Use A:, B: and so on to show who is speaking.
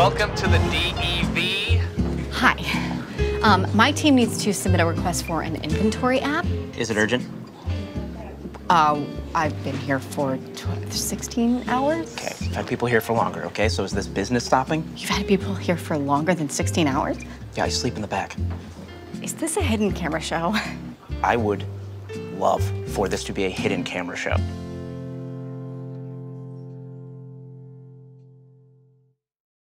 A: welcome to the DEV.
B: Hi. Um, my team needs to submit a request for an inventory app.
C: Is it urgent?
B: Uh, I've been here for tw- 16 hours.
C: Okay, you've had people here for longer, okay? So is this business stopping?
B: You've had people here for longer than 16 hours?
C: Yeah, I sleep in the back.
B: Is this a hidden camera show?
C: I would love for this to be a hidden camera show.